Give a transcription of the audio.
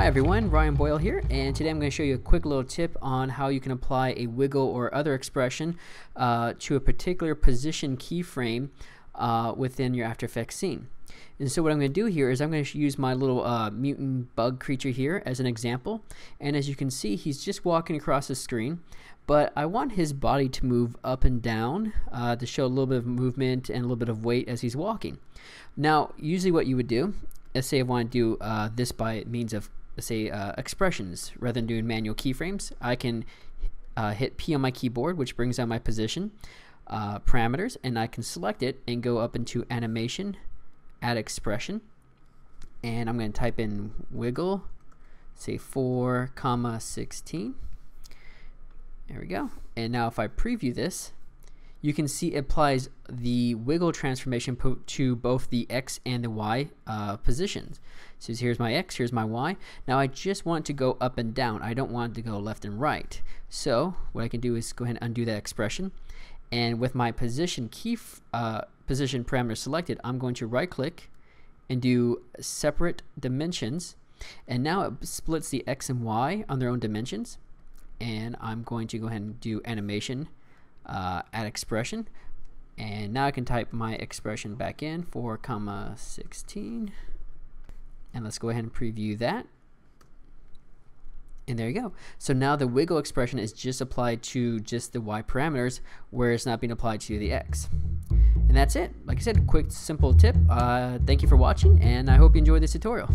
Hi everyone, Ryan Boyle here, and today I'm going to show you a quick little tip on how you can apply a wiggle or other expression uh, to a particular position keyframe uh, within your After Effects scene. And so what I'm going to do here is I'm going to use my little uh, mutant bug creature here as an example. And as you can see, he's just walking across the screen. But I want his body to move up and down uh, to show a little bit of movement and a little bit of weight as he's walking. Now, usually what you would do, let's say I want to do uh, this by means of, say, uh, expressions rather than doing manual keyframes. I can uh, hit P on my keyboard, which brings down my position uh, parameters, and I can select it and go up into animation add expression and I'm going to type in wiggle say 4 comma 16 there we go and now if I preview this you can see it applies the wiggle transformation to both the X and the Y uh, positions. So here's my X, here's my Y. Now I just want to go up and down. I don't want to go left and right. So what I can do is go ahead and undo that expression. And with my position key uh, position parameter selected, I'm going to right click and do separate dimensions. And now it splits the X and Y on their own dimensions. And I'm going to go ahead and do animation, uh, add expression. And now I can type my expression back in 4 comma 16. And let's go ahead and preview that. And there you go. So now the wiggle expression is just applied to just the y parameters where it's not being applied to the x. And that's it. Like I said, quick, simple tip. Uh, thank you for watching, and I hope you enjoyed this tutorial.